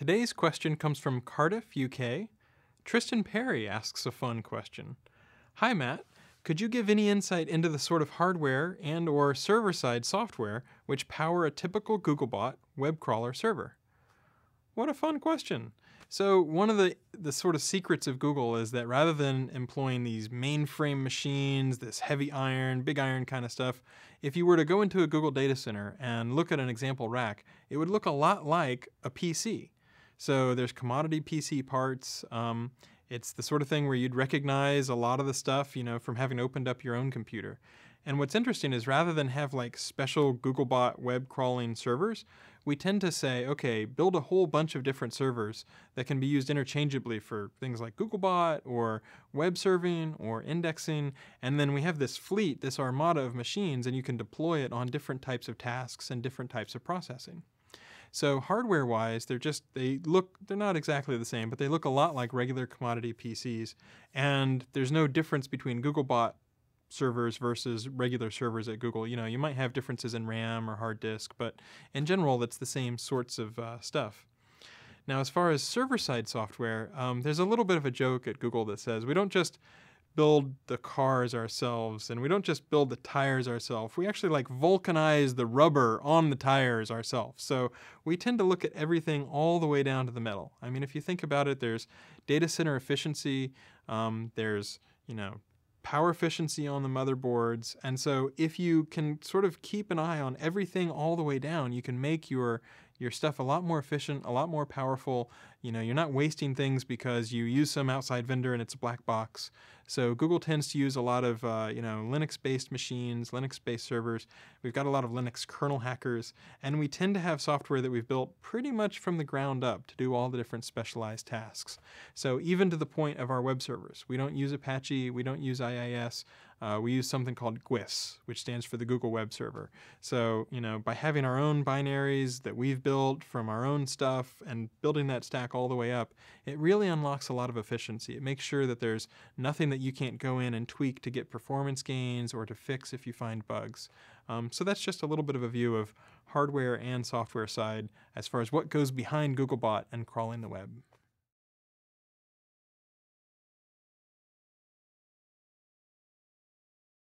Today's question comes from Cardiff, UK. Tristan Perry asks a fun question. Hi Matt, could you give any insight into the sort of hardware and or server-side software which power a typical Googlebot web crawler server? What a fun question. So one of the, the sort of secrets of Google is that rather than employing these mainframe machines, this heavy iron, big iron kind of stuff, if you were to go into a Google data center and look at an example rack, it would look a lot like a PC. So there's commodity PC parts. Um, it's the sort of thing where you'd recognize a lot of the stuff, you know, from having opened up your own computer. And what's interesting is rather than have like special Googlebot web crawling servers, we tend to say, okay, build a whole bunch of different servers that can be used interchangeably for things like Googlebot or web serving or indexing. And then we have this fleet, this armada of machines, and you can deploy it on different types of tasks and different types of processing. So hardware wise, they're just, they look, they're not exactly the same, but they look a lot like regular commodity PCs. And there's no difference between Googlebot servers versus regular servers at Google. You know, you might have differences in RAM or hard disk, but in general, it's the same sorts of uh, stuff. Now, as far as server-side software, um, there's a little bit of a joke at Google that says we don't just build the cars ourselves and we don't just build the tires ourselves. We actually like vulcanize the rubber on the tires ourselves. So we tend to look at everything all the way down to the metal. I mean, if you think about it, there's data center efficiency, um, there's, you know, power efficiency on the motherboards. And so if you can sort of keep an eye on everything all the way down, you can make your your stuff a lot more efficient, a lot more powerful. You know, you're not wasting things because you use some outside vendor and it's a black box. So Google tends to use a lot of, uh, you know, Linux-based machines, Linux-based servers. We've got a lot of Linux kernel hackers, and we tend to have software that we've built pretty much from the ground up to do all the different specialized tasks. So even to the point of our web servers, we don't use Apache, we don't use IIS. Uh, we use something called GWS, which stands for the Google Web Server. So, you know, by having our own binaries that we've built from our own stuff and building that stack all the way up, it really unlocks a lot of efficiency. It makes sure that there's nothing that you can't go in and tweak to get performance gains or to fix if you find bugs. Um, so that's just a little bit of a view of hardware and software side as far as what goes behind Googlebot and crawling the web.